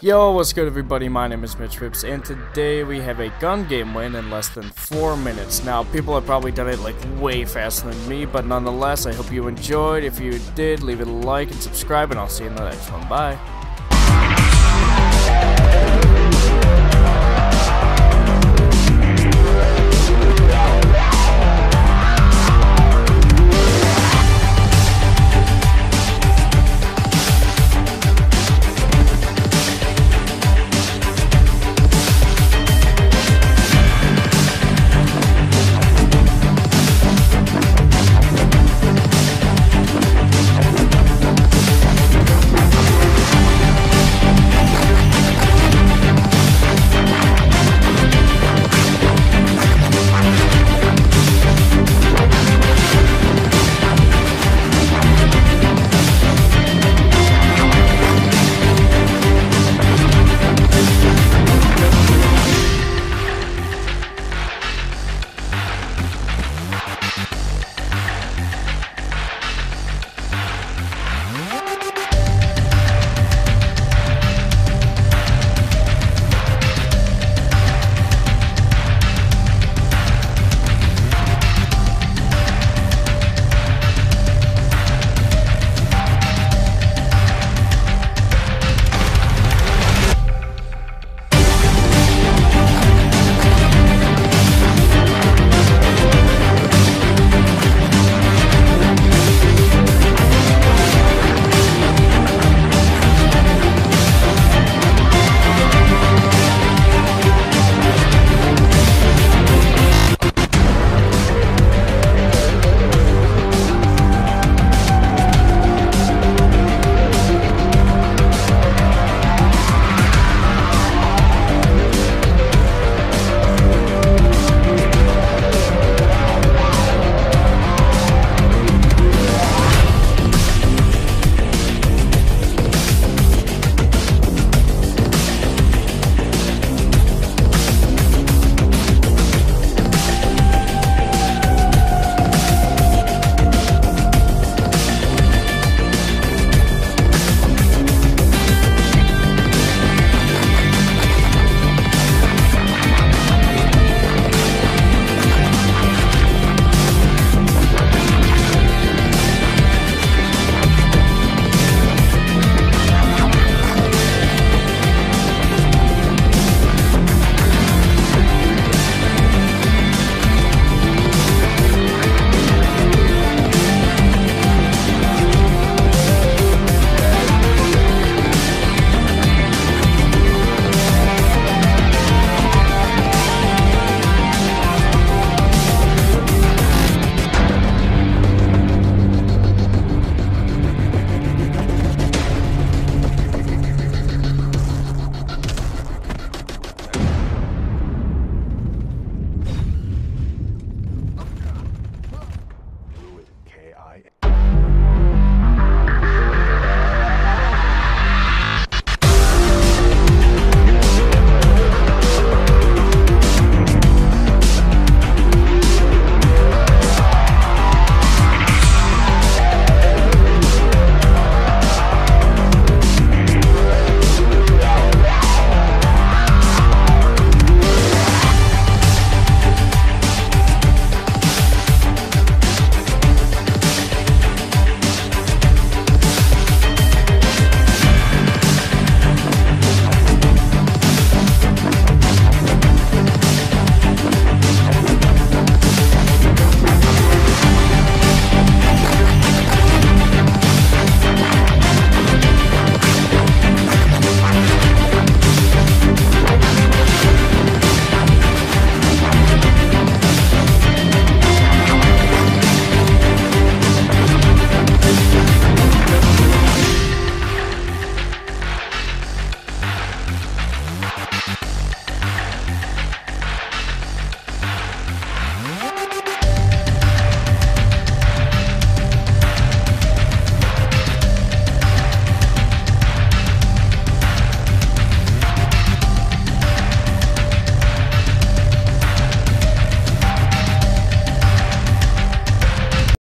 Yo, what's good everybody? My name is Mitch Phips, and today we have a gun game win in less than 4 minutes. Now, people have probably done it like way faster than me, but nonetheless, I hope you enjoyed. If you did, leave it a like and subscribe, and I'll see you in the next one. Bye.